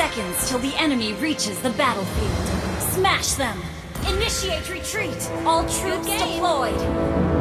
seconds till the enemy reaches the battlefield. Smash them! Initiate retreat! All troops deployed!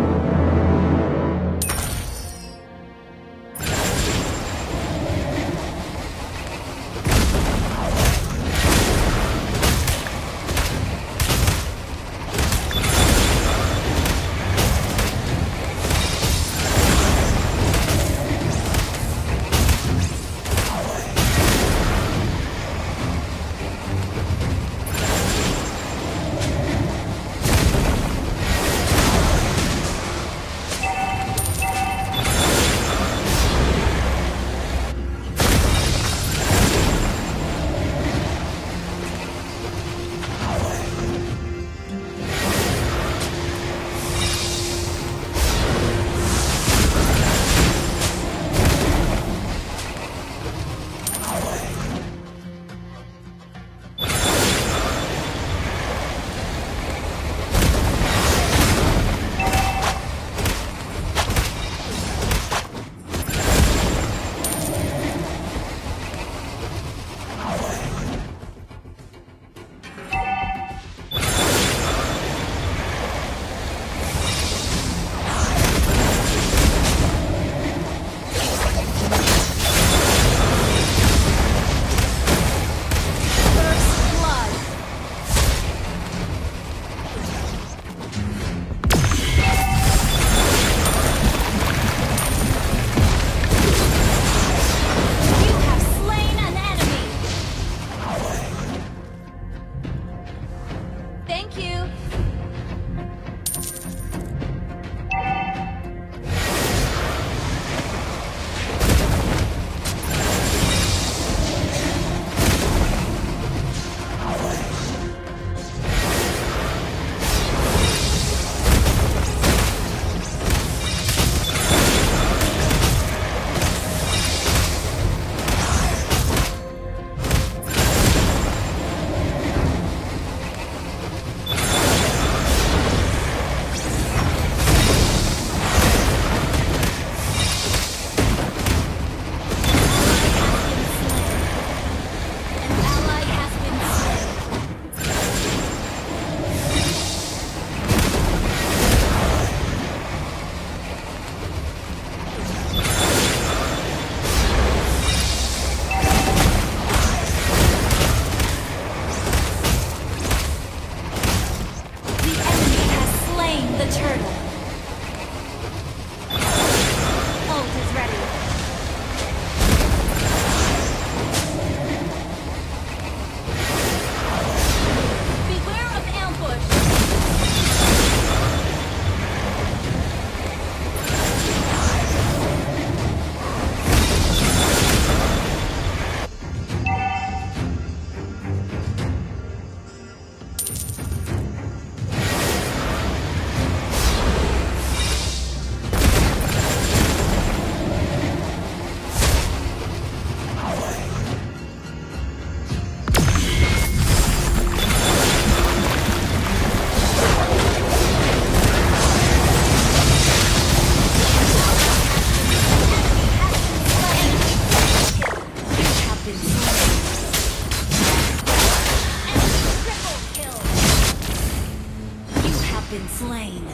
slain.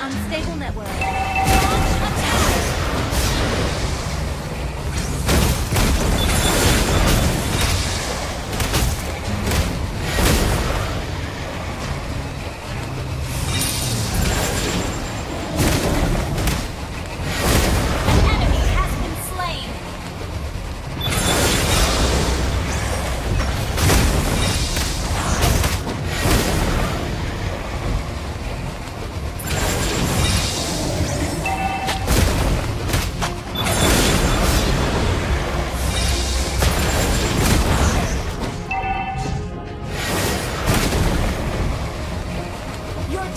Unstable network.